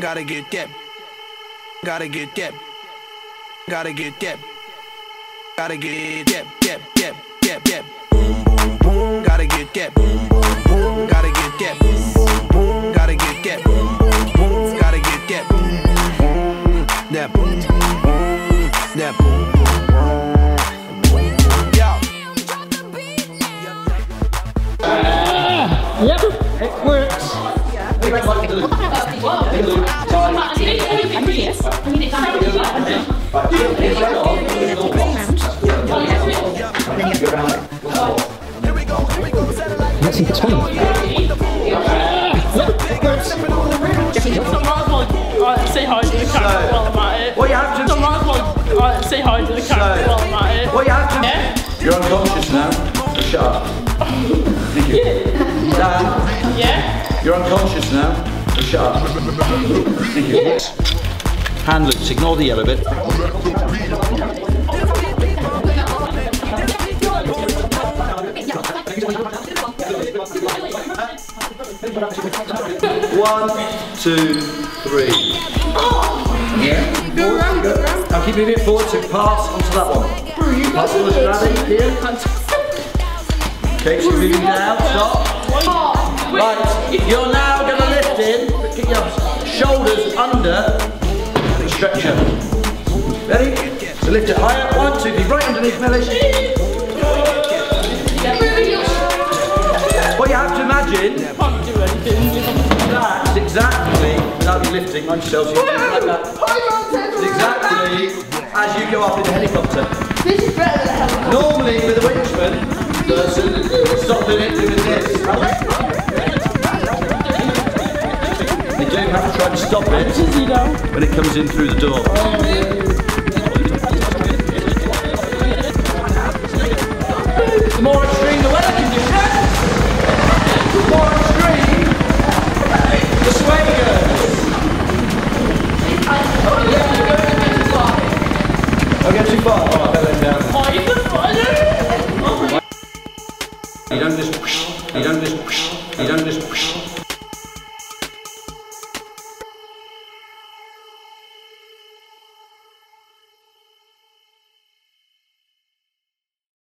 Gotta get that. Gotta get that. Gotta get that. Gotta get that, that, that, that, that. Boom, boom, boom. Gotta get that. Boom, boom, boom. Gotta get that. Boom, boom, boom. Gotta get that. Boom, boom, boom. Gotta get that. Boom, boom, boom. That boom, boom, boom. That boom. Yo. Ah, yep, see the tongue. Say hi to the camera while I'm at it. What you have to well alright, say hi to the camera while I'm at it. What you have to Yeah? You're unconscious now. Shut up. Thank you. Dan, Yeah? you're unconscious now. Shut up. Thank you. Hand loops, ignore the yellow bit. One, two, three. Yeah. Go around, go around. Now keep moving forward to pass onto that one. Pass on the straddle here. Okay, so moving down, stop. Right, you're now going to lift in, get your shoulders under the stretcher. Ready? So lift it higher, one, two, three, right underneath Mellish. What you have to imagine, without you lifting, so you like that. Exactly as you go up in the helicopter. This is better than a helicopter. Normally with a winchman, person stopping it doing this. They do have to try to stop it when it comes in through the door. Oh, Mirando, mirando, mirando.